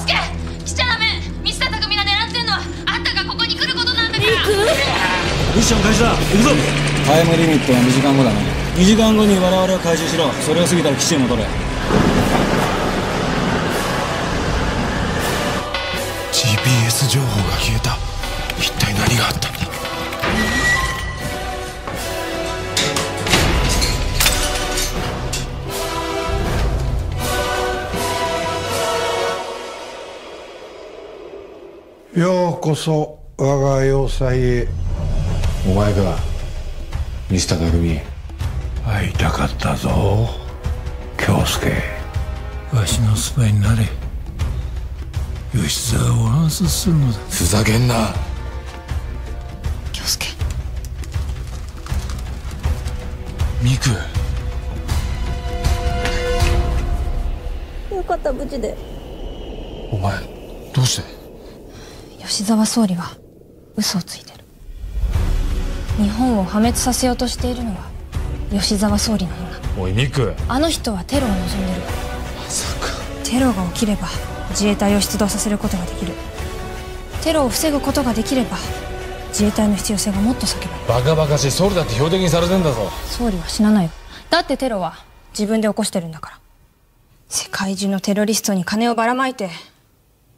介来ちゃダメ。ミスター匠が狙ってんのはあんたがここに来ることなんだから。ミッション開始だ。行くぞ。タイムリミットは2時間後だね2時間後に我々を回収しろ。それを過ぎたら基地へ戻れようこそ我が要塞へ。お前かミスター匠会いたかったぞ。京介。わしのスパイになれ。吉沢を暗殺するのだ。ふざけんな。京介。ミク。よかった無事で。お前どうして？吉沢総理は嘘をついてる。日本を破滅させようとしているのは吉沢総理の方なのおいミク。あの人はテロを望んでる。まさか。テロが起きれば自衛隊を出動させることができる。テロを防ぐことができれば自衛隊の必要性がもっと叫ばれるバカバカしい。総理だって標的にされてんだぞ。総理は死なないよ。だってテロは自分で起こしてるんだから。世界中のテロリストに金をばらまいて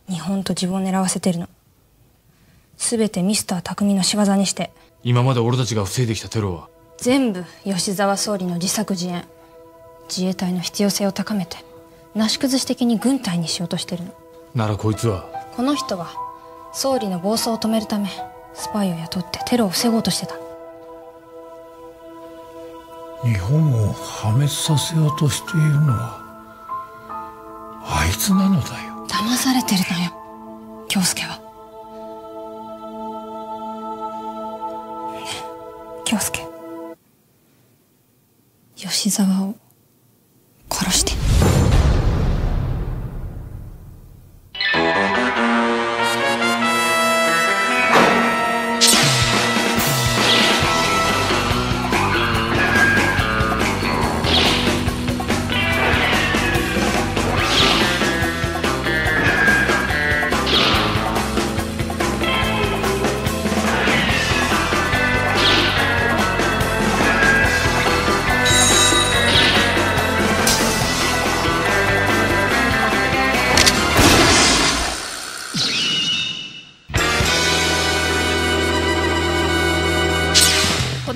日本と自分を狙わせてるの全てミスター匠の仕業にして。今まで俺たちが防いできたテロは？全部吉沢総理の自作自演。自衛隊の必要性を高めてなし崩し的に軍隊にしようとしてるの。ならこいつは？この人は総理の暴走を止めるためスパイを雇ってテロを防ごうとしてた。日本を破滅させようとしているのはあいつなのだよ。騙されてるのよ京介は京介吉沢を殺して。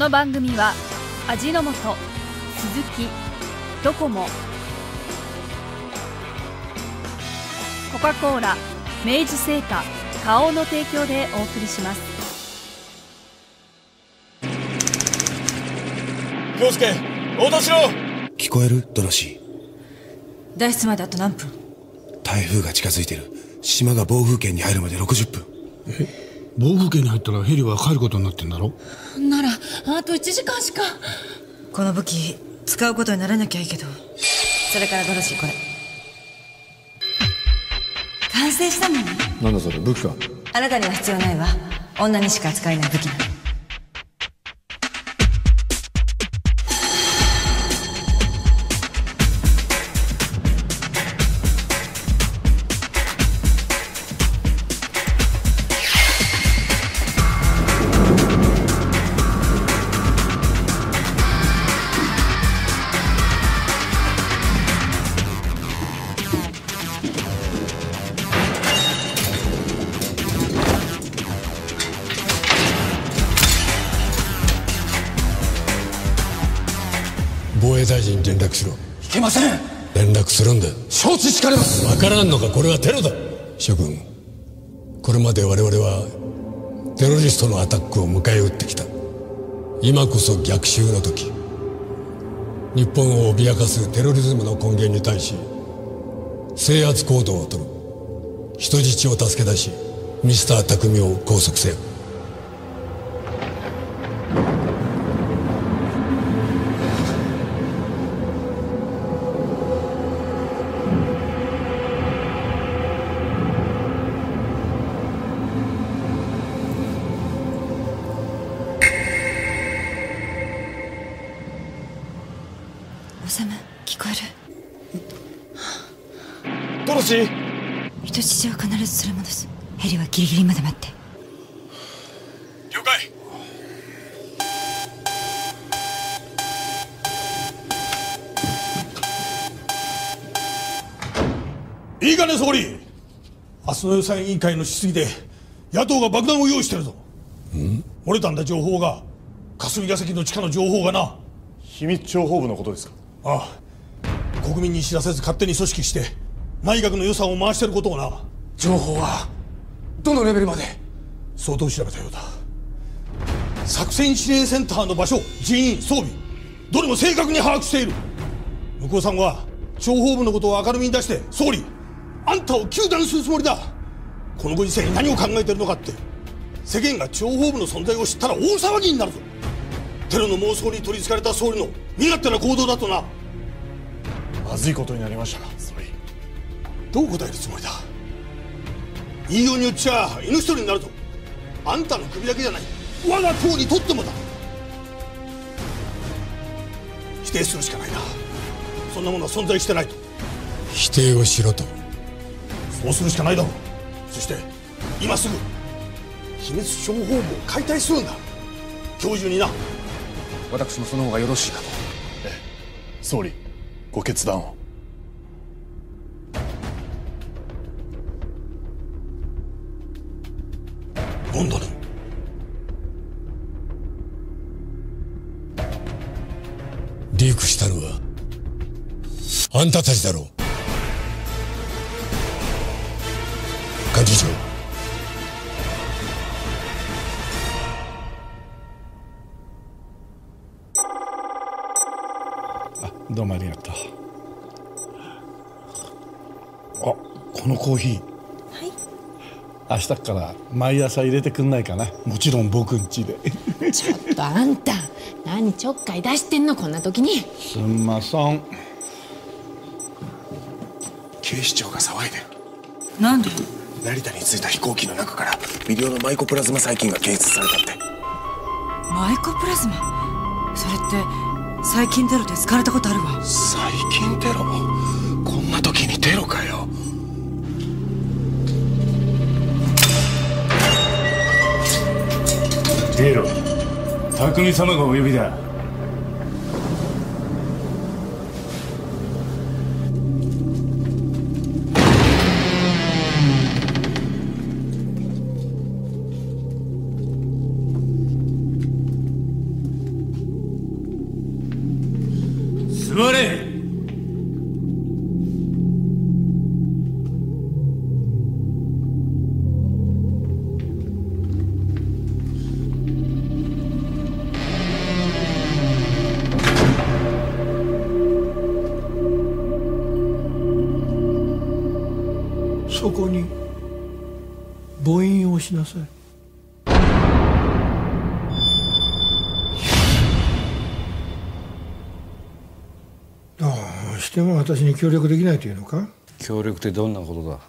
の番組は味の素鈴木ドコモコカ・コーラ明治製菓花王の提供でお送りします。京介応答しろ！聞こえる？ドロシー。脱出まであと何分台風が近づいてる島が暴風圏に入るまで60分暴風圏に入ったらヘリは帰ることになってんだろ？ならあと1時間しか。この武器使うことにならなきゃいいけど。それからドロシーこれ。完成したのね。なんだそれ武器かあなたには必要ないわ。女にしか使えない武器なのこれはテロだ。諸君これまで我々はテロリストのアタックを迎え撃ってきた。今こそ逆襲の時。日本を脅かすテロリズムの根源に対し制圧行動をとる。人質を助け出しミスター匠を拘束せよ。明日の予算委員会の質疑で野党が爆弾を用意してるぞ。漏れたんだ情報が霞が関の地下の情報がな。秘密情報部のことですか？ああ。国民に知らせず勝手に組織して内閣の予算を回してることをな。情報はどのレベルまで？相当調べたようだ。作戦指令センターの場所人員装備。どれも正確に把握している。向こうさんは諜報部のことを明るみに出して総理あんたを糾弾するつもりだこのご時世に何を考えてるのかって世間が諜報部の存在を知ったら大騒ぎになるぞ。テロの妄想に取りつかれた総理の身勝手な行動だとな。まずいことになりました総理。どう答えるつもりだ？言いようによっちゃ犬一人になるぞ。あんたの首だけじゃない。我が党にとってもだ。否定するしかないな。そんなものは存在してないと。否定をしろと。そうするしかないだろうそして今すぐ秘密情報部を解体するんだ。今日中にな。私もその方がよろしいかと。総理ご決断を。今度のリークしたのはあんたたちだろうどうもありがとう。あこのコーヒー。はい。明日から毎朝入れてくんないかな。もちろん僕ん家で。ちょっとあんた。何ちょっかい出してんの？こんな時に。すんまそん。警視庁が騒いでる。なんで？成田に着いた飛行機の中から微量のマイコプラズマ細菌が検出されたって。マイコプラズマ？それって最近テロで使われたことあるわ。最近テロ？こんな時にテロかよ。テロ匠様がお呼びだ協力できないというのか？協力ってどんなことだ？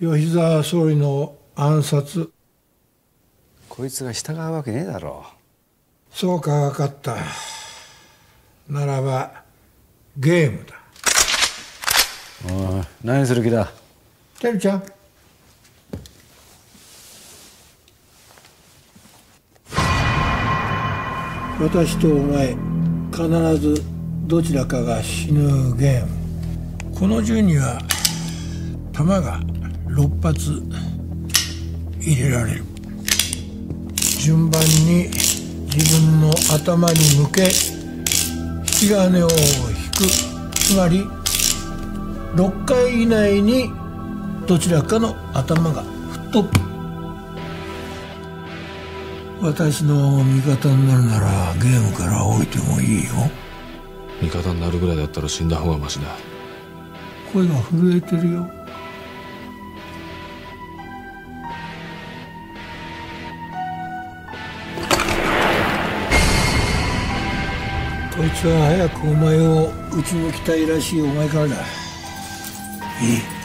吉沢総理の暗殺。こいつが従うわけねえだろ。そうか分かった。ならばゲームだ。おい何する気だ？てるちゃん。私とお前必ずどちらかが死ぬゲーム。この銃には弾が6発入れられる。順番に自分の頭に向け引き金を引く。つまり6回以内にどちらかの頭が吹っ飛ぶ。私の味方になるならゲームから降りてもいいよ。味方になるぐらいだったら死んだ方がマシだ。声が震えてるよ。こいつは早くお前を撃ち抜きたいらしいお前からだ。いい。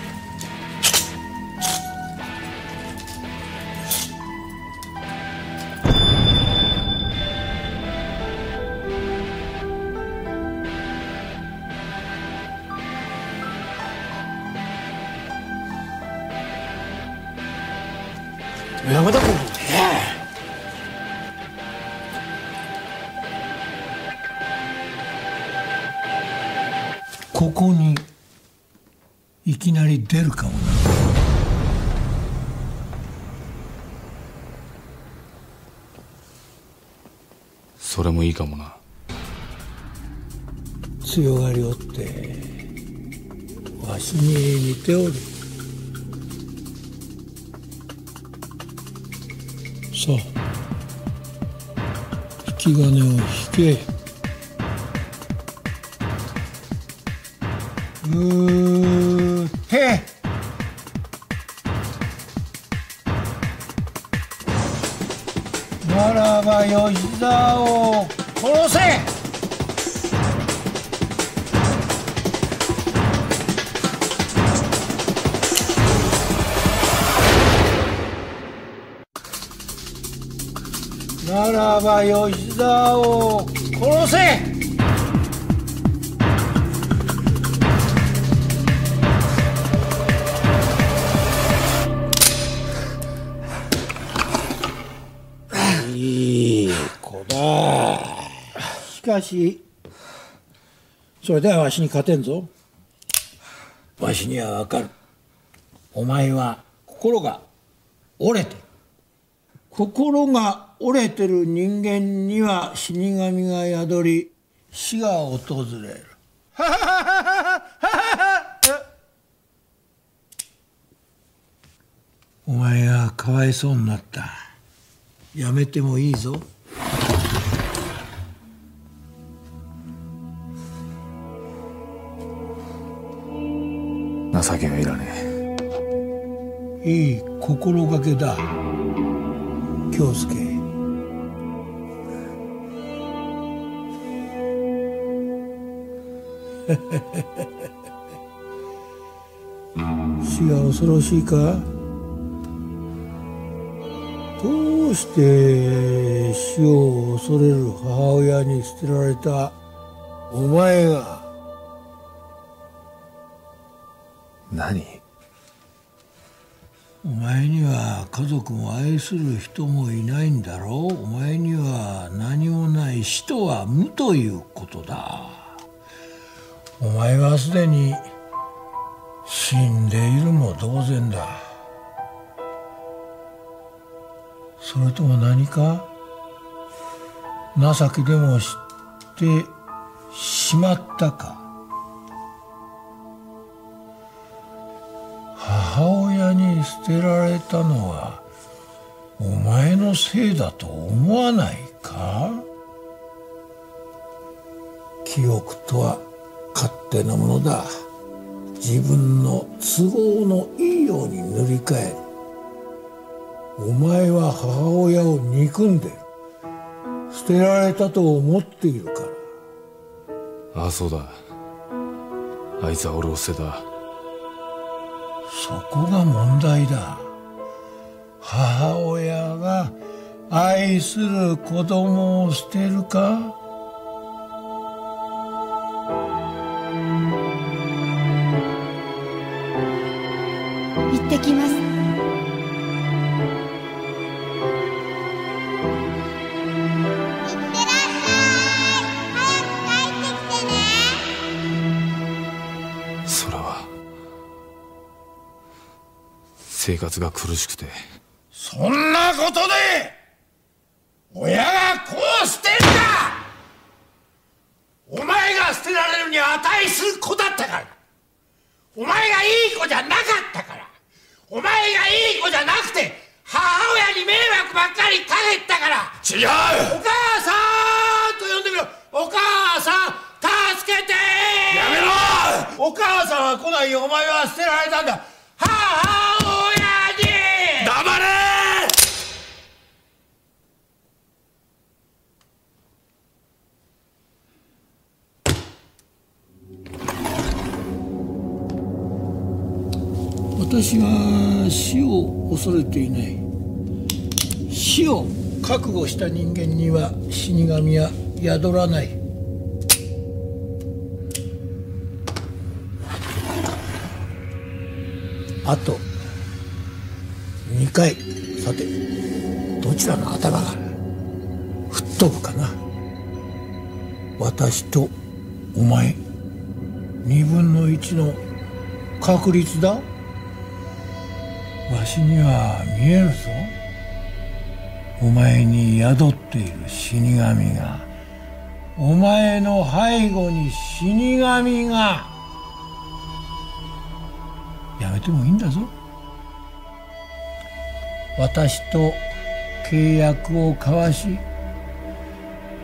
いきなり出るかもな。それもいいかもな。強がりおってわしに似ておる。さあ引き金を引け。うーし。それではわしに勝てんぞ。わしにはわかる。お前は心が折れてる。心が折れてる人間には死神が宿り死が訪れる。お前がかわいそうになった。やめてもいいぞ情けはいらねえ。いい心がけだ。京介。死が恐ろしいか？どうして死を恐れる母親に捨てられたお前が何？お前には家族も愛する人もいないんだろう。お前には何もない死とは無ということだ。お前はすでに死んでいるも同然だ。それとも何か？情けでも知ってしまったか？母親に捨てられたのはお前のせいだと思わないか？記憶とは勝手なものだ。自分の都合のいいように塗り替える。お前は母親を憎んでる。捨てられたと思っているから。ああそうだ。あいつは俺を捨てたそこが問題だ。母親が愛する子供を捨てるか？生活が苦しくて。そんなことで親がこう捨てんだ。お前が捨てられるに値する子だったから。お前がいい子じゃなかったから。お前がいい子じゃなくて母親に迷惑ばっかりかけたから。違う。お母さんと呼んでみろ。お母さん助けてやめろ。お母さんは来ないよ。お前は捨てられたんだ母親に黙れ私は死を恐れていない。死を覚悟した人間には死神は宿らない。あと2回。さてどちらの頭が吹っ飛ぶかな。私とお前。2分の1の確率だ。わしには見えるぞ。お前に宿っている死神が。お前の背後に死神が。やめてもいいんだぞ。私と契約を交わし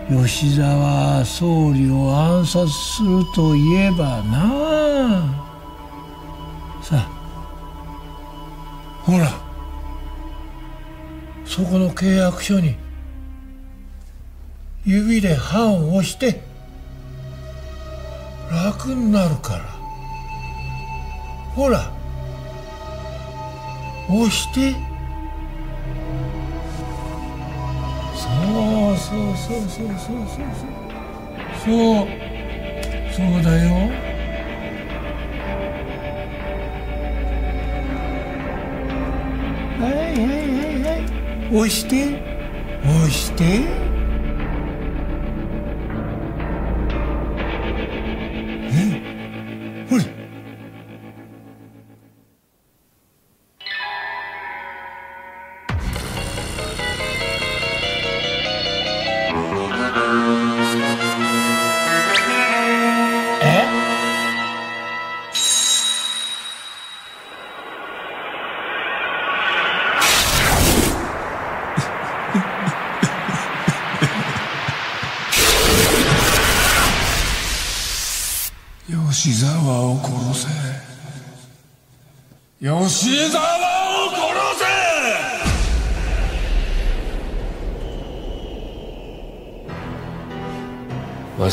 吉沢総理を暗殺すると言えばな。さほら。そこの契約書に指で判を押して楽になるから。ほら。押して。そうそうそうそうそうそう。そう。そうだよ。はいはいはいはい。押して押して。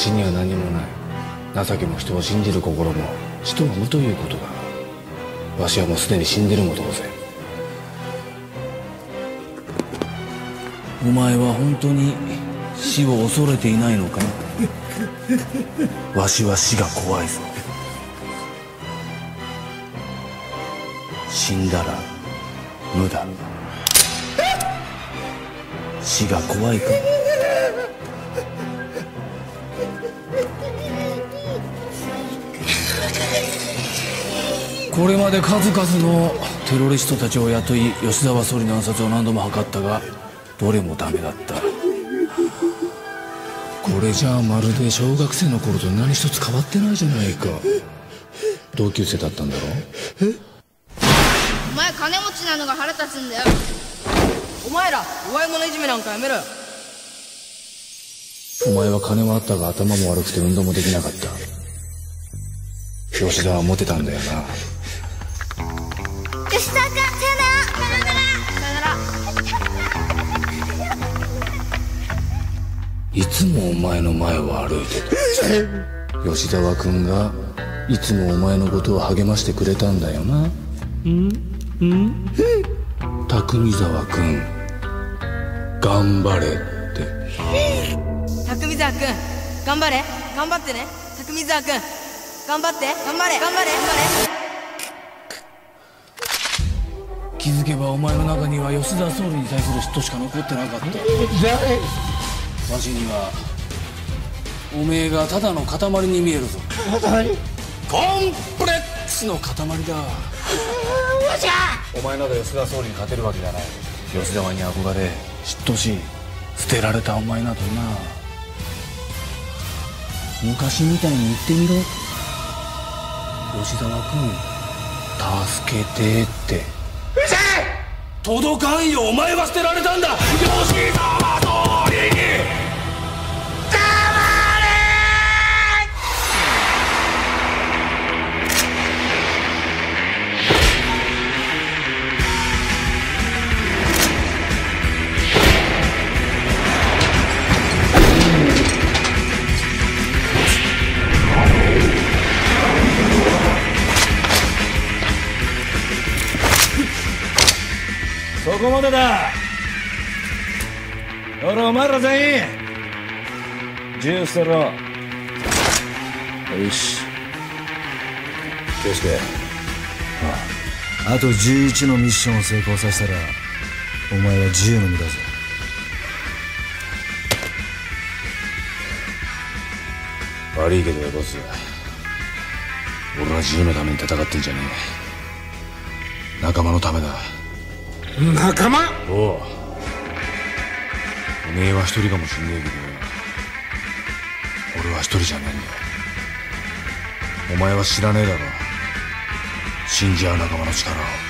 わしには何もない。情けも人を信じる心も死とは無ということだ。わしはもうすでに死んでるも同然。お前は本当に死を恐れていないのか？わしは死が怖いぞ。死んだら無だ。死が怖いか？これまで数々のテロリストたちを雇い吉沢総理の暗殺を何度も図ったがどれもダメだった。これじゃあまるで小学生の頃と何一つ変わってないじゃないか。同級生だったんだろ？お前金持ちなのが腹立つんだよ。お前ら弱い者いじめなんかやめろよ。お前は金はあったが頭も悪くて運動もできなかった。吉田はモテたんだよな吉田君さよなら。さよなら。いつもお前の前を歩いてた。吉沢君がいつもお前のことを励ましてくれたんだよな。うん？うん？匠沢君。頑張れって。匠沢君。頑張れ。頑張ってね。匠沢君。頑張って。頑張れ頑張れ。頑張れ気づけばお前の中には吉沢総理に対する嫉妬しか残ってなかった。わしにはおめえがただの塊に見えるぞ。塊コンプレックスの塊だ。わしゃ！お前など吉田総理に勝てるわけがない。吉沢に憧れ嫉妬し捨てられたお前などな。昔みたいに言ってみろ。吉沢君助けてって届かんよお前は捨てられたんだ。吉沢総理こまでだ。ほらお前ら全員。銃捨てろよし。気をつけ。ああ。と11のミッションを成功させたらお前は自由の身だぞ。悪いけどよボス。俺は自由のために戦ってんじゃねえ。仲間のためだ仲間。おう。おめえは一人かもしんねえけど俺は一人じゃねえんだお前は知らねえだろ。信じ合う仲間の力を。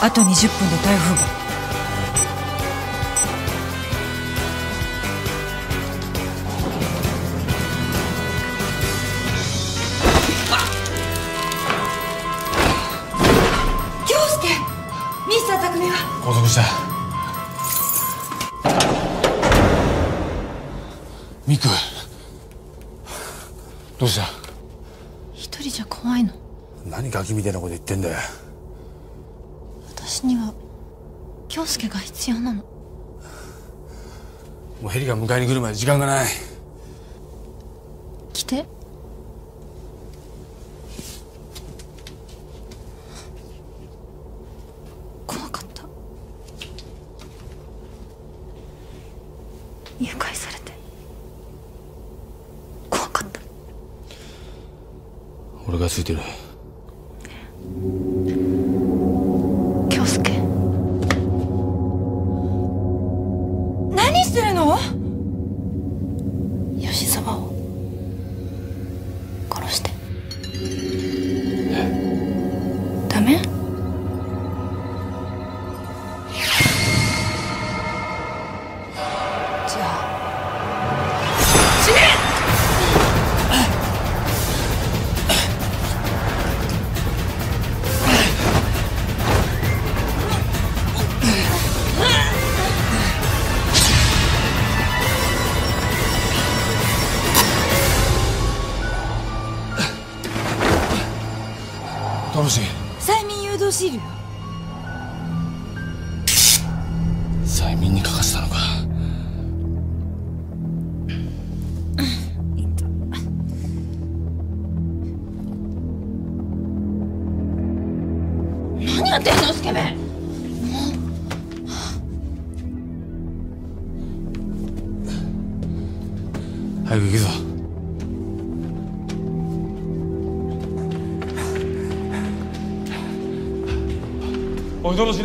あと20分で台風が京介ミスター匠は？拘束したミクどうした？一人じゃ怖いの。何ガキみたいなこと言ってんだよ私には京介が必要なのもうヘリが迎えに来るまで時間がない。来て。怖かった。誘拐されて。怖かった。俺がついてる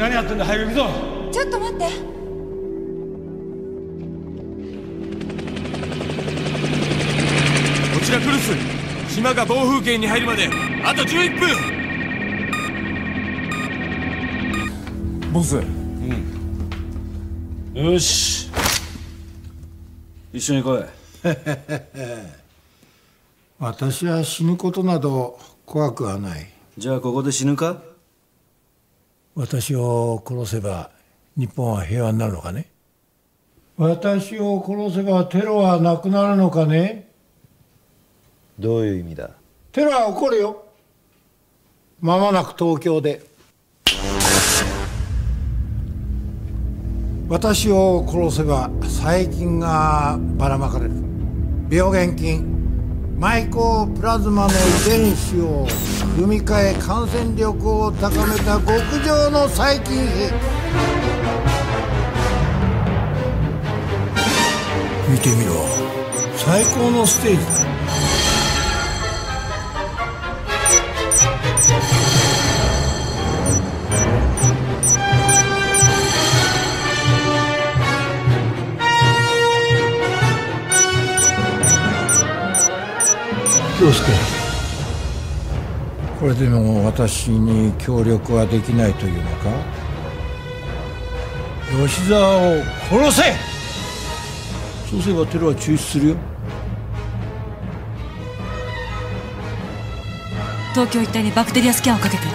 何やってんだ早く行くぞ。ちょっと待って。こちらクルス島が暴風圏に入るまであと11分。ボス。うん。よし。一緒に来い。私は死ぬことなど怖くはない。じゃあここで死ぬか？私を殺せば日本は平和になるのかね？私を殺せばテロはなくなるのかね？どういう意味だ？テロは起こるよ。間もなく東京で。私を殺せば細菌がばらまかれる。病原菌マイコプラズマの遺伝子を組み換え感染力を高めた極上の細菌兵見てみろ。最高のステージだ。京介これでも私に協力はできないというのか？吉沢を殺せ！そうすればテロは中止するよ。東京一帯にバクテリアスキャンをかけて。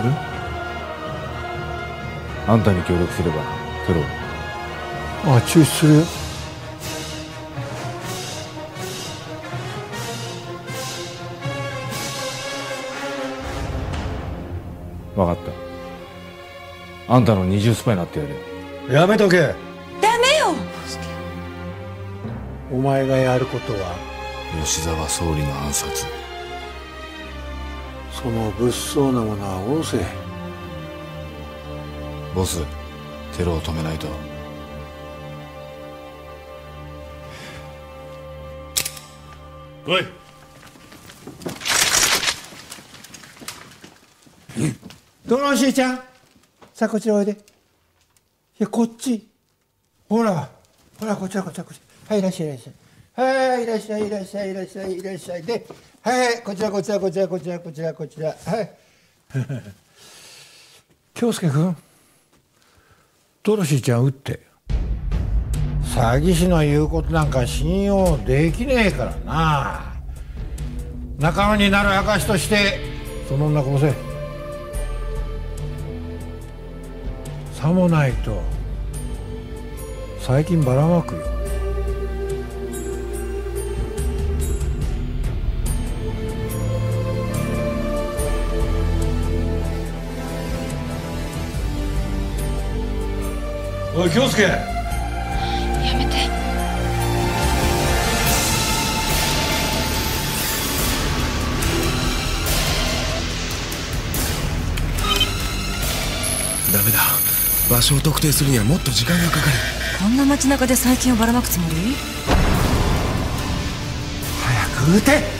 する？あんたに協力すればテロあ中止する？よ分かった。あんたの二重スパイになってやる。やめとけ。ダメよ。お前がやることは？吉沢総理の暗殺その物騒なものは下ろせボステロを止めないと。おい。ドロシーちゃん。さあこちらおいで。いやこっち。ほら。ほらこちらこちらこちら。はいいらっしゃいいらっしゃいはいいらっしゃいいらっしゃいいらっしゃいいらっしゃい。ではいこちらこちらこちらこちらこちらこちら。はい。京介君ドロシーちゃん撃って。詐欺師の言うことなんか信用できねえからな。仲間になる証として。その女殺せ。さもないと最近ばらまくよおい京介。やめて。ダメだ。場所を特定するにはもっと時間がかかる。こんな街中で最近をばらまくつもり？早く撃て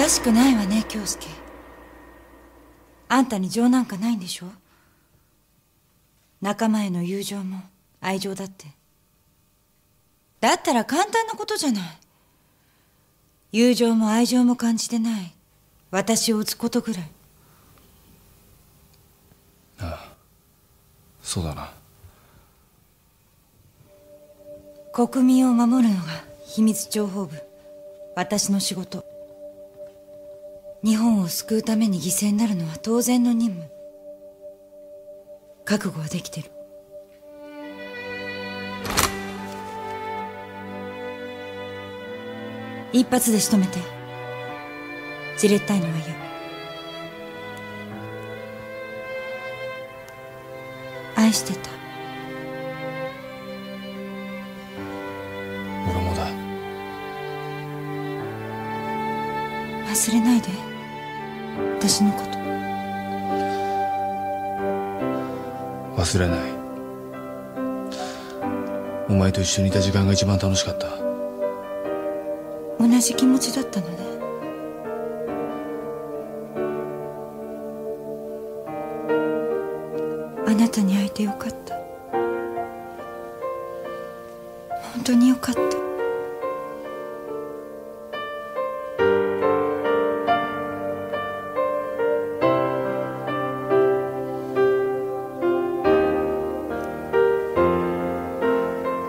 らしくないわね京介。あんたに情なんかないんでしょ？仲間への友情も愛情だって。だったら簡単なことじゃない。友情も愛情も感じてない。私を撃つことぐらい。そうだな。国民を守るのが秘密情報部。私の仕事日本を救うために犠牲になるのは当然の任務。覚悟はできてる。一発で仕留めてじれったいのは嫌愛してた。俺もだ。忘れないで私のこと。忘れない。お前と一緒にいた時間が一番楽しかった。同じ気持ちだったのね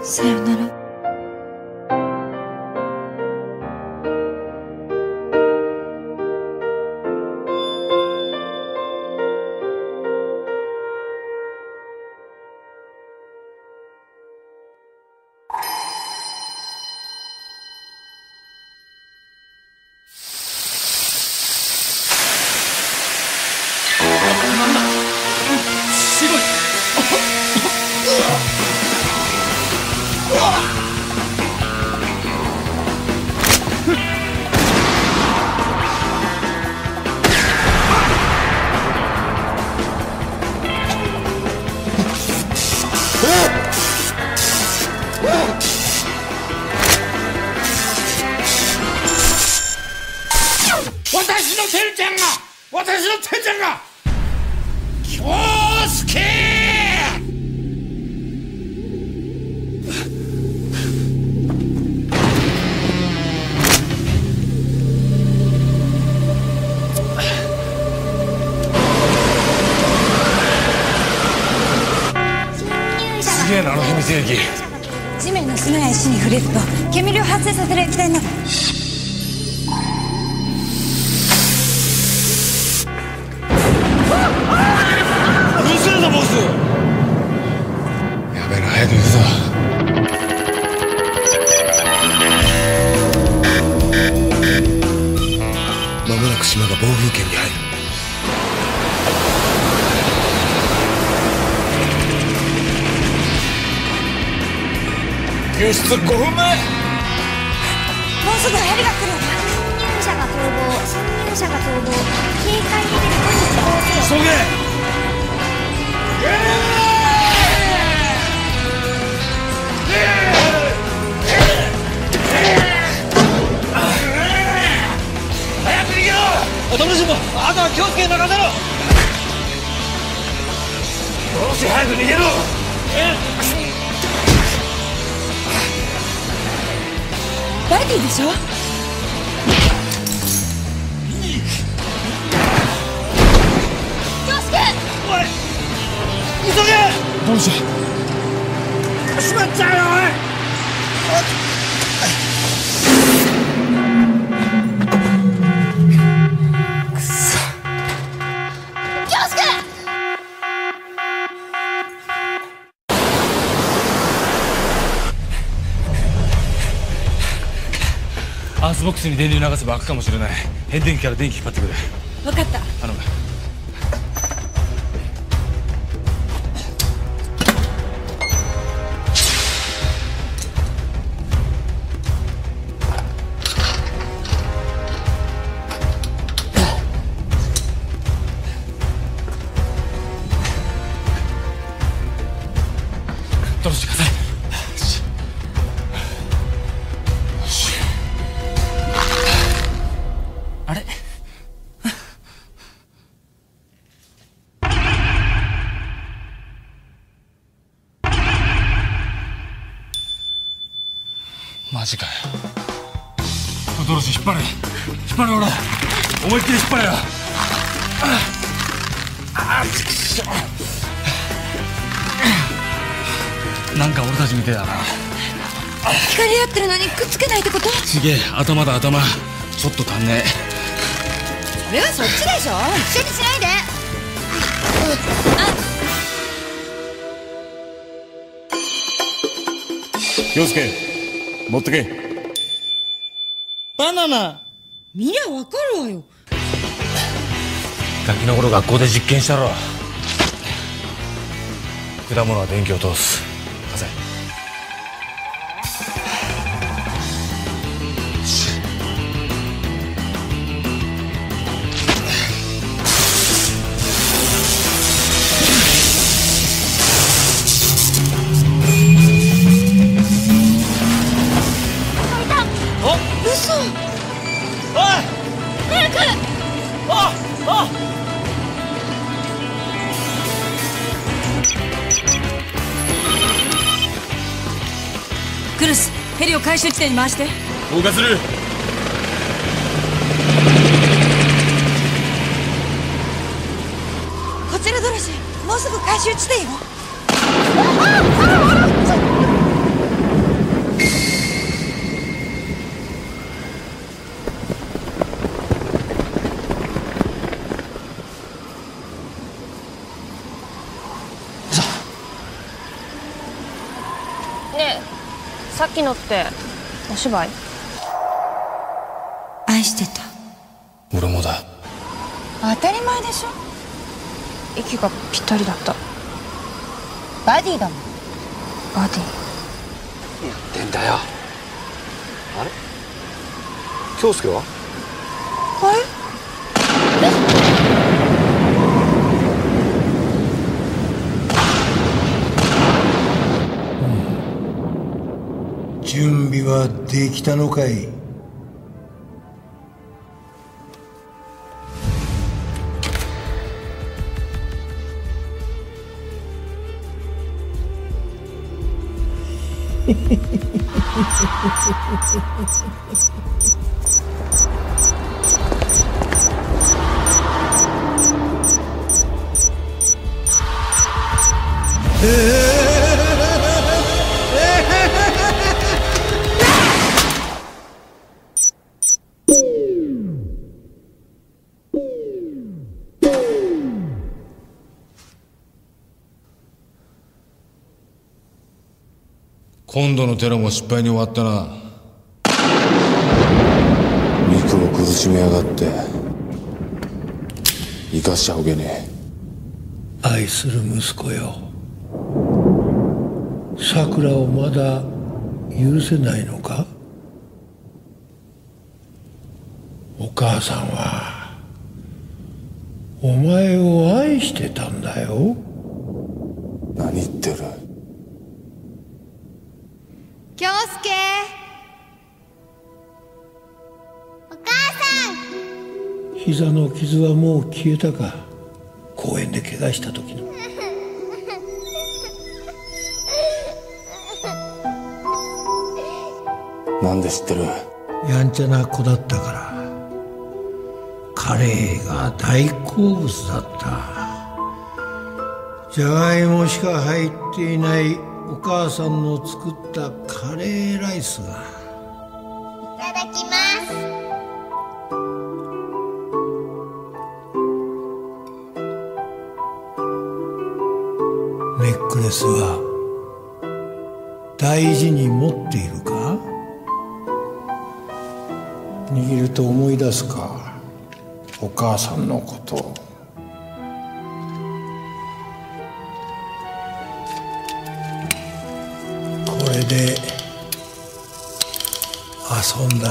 さよなら救出5分前もうすぐヘリが来る侵入者が逃亡侵入者が逃亡警戒レベル5に移行せよ急げ早く逃げろ。ダブルシンボあとは気をつけ任せろ。よし早く逃げろバディでしょ？急げ！どうしたしまっちゃうよおいスボックスに電流流せば開くかもしれない。変電機から電気引っ張ってくれ。分かった。頼むことちげえ頭だ頭。ちょっと足んねそれはそっちでしょ。一緒にしないで。洋介持ってけ。バナナ。見りゃわかるわよ。ガキの頃学校で実験したろ。果物は電気を通す回収地点に回して。動かする。こちらドロシーもうすぐ回収地点よ。ねえさっきのってお芝居？愛してた。俺もだ。当たり前でしょ。息がぴったりだった。バディだもん。バディ。でんだよ。あれ？京介は？準備はできたのかい？フフフフフ。今度のテロも失敗に終わったな。ミクを苦しめやがって。生かしちゃおけね愛する息子よ。さくらをまだ許せないのか？お母さんはお前を愛してたんだよ。何言ってる？京介お母さん。膝の傷はもう消えたか。公園で怪我した時の。なんで知ってる？やんちゃな子だったから。カレーが大好物だった。じゃがいもしか入っていないお母さんの作ったカレーライスが。いただきます。ネックレスは大事に持っているか？握ると思い出すか？お母さんのことを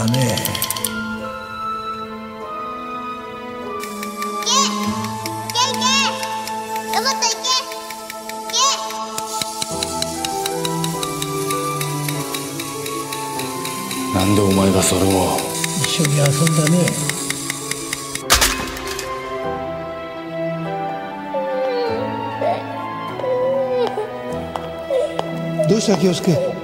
だね。なんでお前がそれを。一緒に遊んだね。どうした清介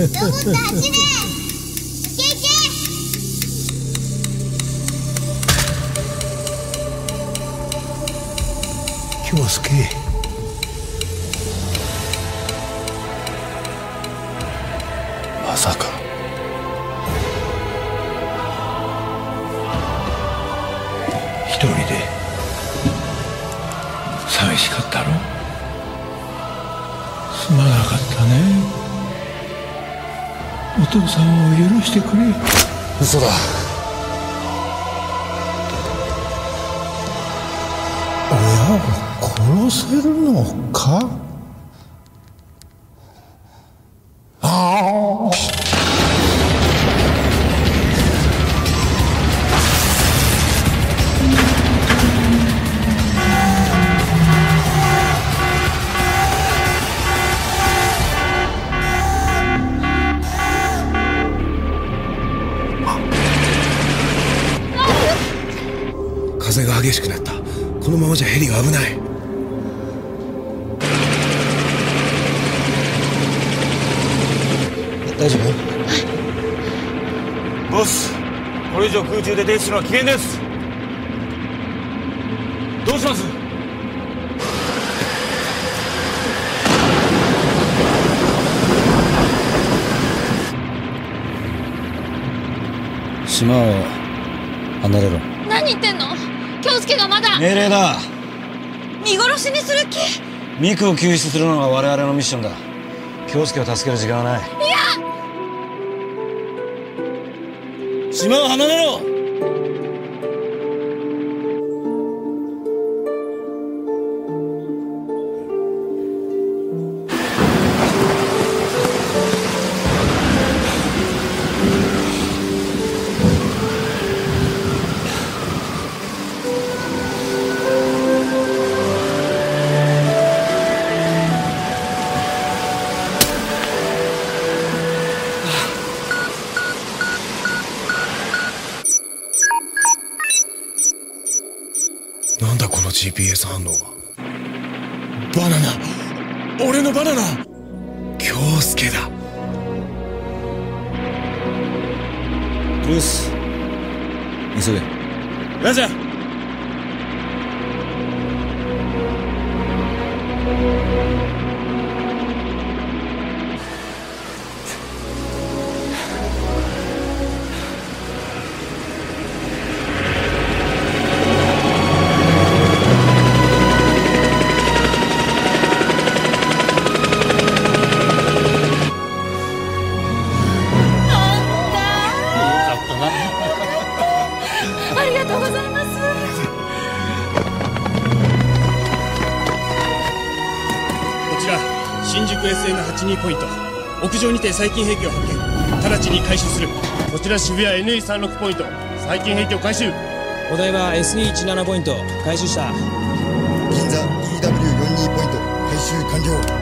ロボット走れいけいけ京介まさんを許してくれ。嘘だ。親を殺せるのか？危険です。どうします？島を離れろ。何言ってんの？京介がまだ命令だ。見殺しにする気？ミクを救出するのが我々のミッションだ。京介を助ける時間はない。いや！島を離れろポイント。屋上にて最近兵器を発見。直ちに回収する。こちら渋谷 NE36 ポイント。最近兵器を回収。お台場 SE17 ポイント。回収した。銀座 EW42 ポイント。回収完了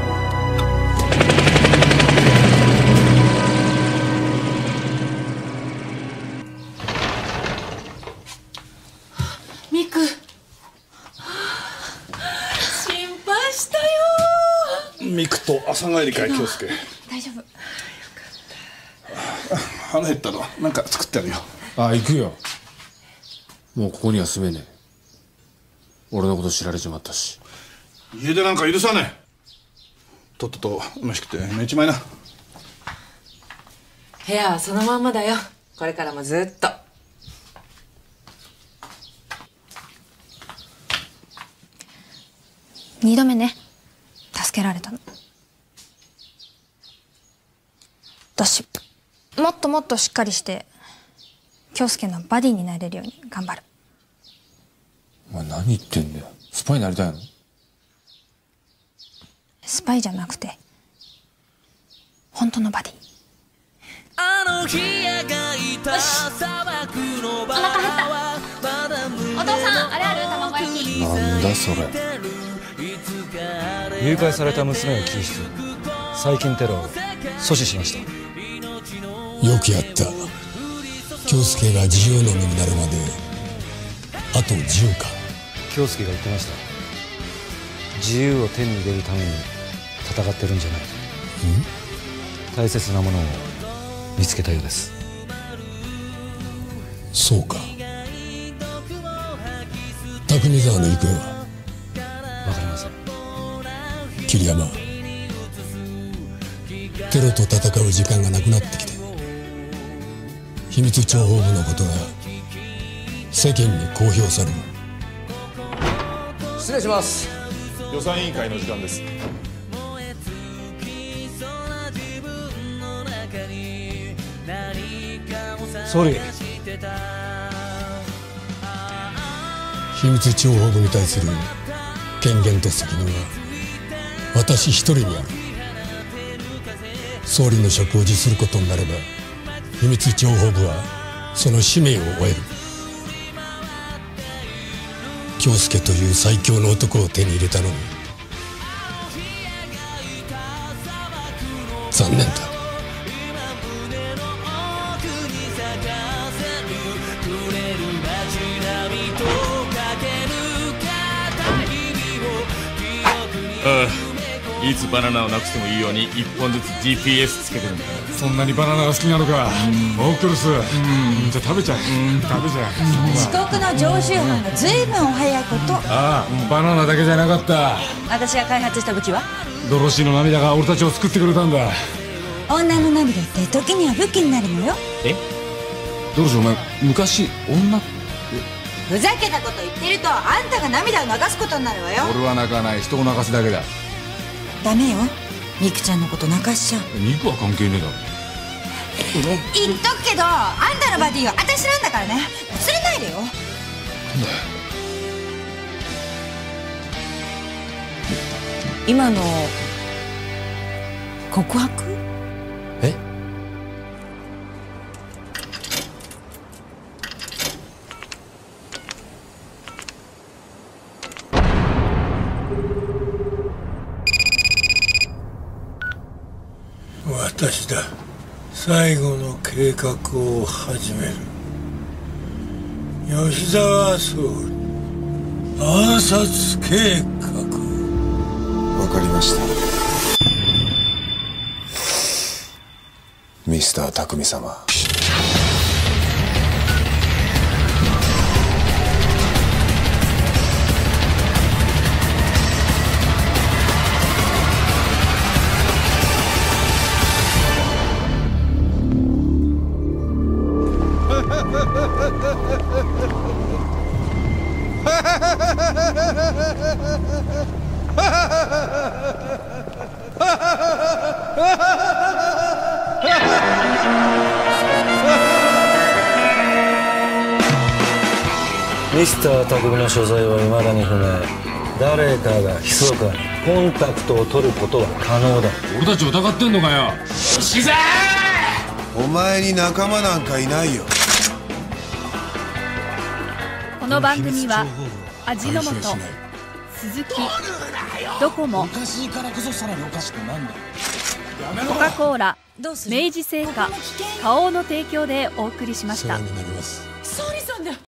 朝帰りかい京介大丈夫。腹減ったのなんか作ってあるよ。あ行くよ。もうここには住めねえ。俺のこと知られちまったし。家でなんか許さねえ。とっとと飯食って寝ちまいな。部屋はそのまんまだよ。これからもずっと。二度目ね。助けられたの私もっともっとしっかりして京介のバディになれるように頑張る。お前何言ってんだよ。スパイになりたいの？スパイじゃなくて本当のバディ。あの日描いた砂漠のバラはまだ無お父さんあれある卵焼き。なんだそれ。誘拐された娘を救出最近テロを阻止しましたよくやった。京介が自由の身になるまであと10か。京介が言ってました。自由を手に入れるために戦ってるんじゃない。大切なものを見つけたようです。そうか。匠沢の行方は？わかりません。桐山。テロと戦う時間がなくなってきて秘密諜報部のことが世間に公表される。失礼します。予算委員会の時間です。総理。秘密諜報部に対する権限と責任は私一人にある。総理の職を辞することになれば秘密諜報部はその使命を終える。京介という最強の男を手に入れたのに残念だ。ああ。いつバナナをなくしてもいいように一本ずつ GPS つけてるんだそんなにバナナが好きなのか。オークルス。うん。じゃあ食べちゃえ。食べちゃえ。遅刻の常習犯がずいぶんお早いこと。ああ。バナナだけじゃなかった。私が開発した武器は？ドロシーの涙が俺たちを救ってくれたんだ。女の涙って時には武器になるのよ。え？ドロシーお前昔女ふざけたこと言ってるとあんたが涙を流すことになるわよ。俺は泣かない。人を泣かすだけだダメよ。ミクちゃんのこと泣かしちゃう。肉は関係ねえだろ。言っとくけどあんたのバディは私なんだからね。忘れないでよ。今の告白？私だ。最後の計画を始める。吉沢総理暗殺計画。わかりました。ミスター匠様コンタクトを取ることは可能だ。俺たちを疑ってんのかよ。お前に仲間なんかいないよ。この番組は味の素鈴木ドコモ昔からこそさらにおかしくなんだ。よコカ・コーラ明治製菓花王の提供でお送りしました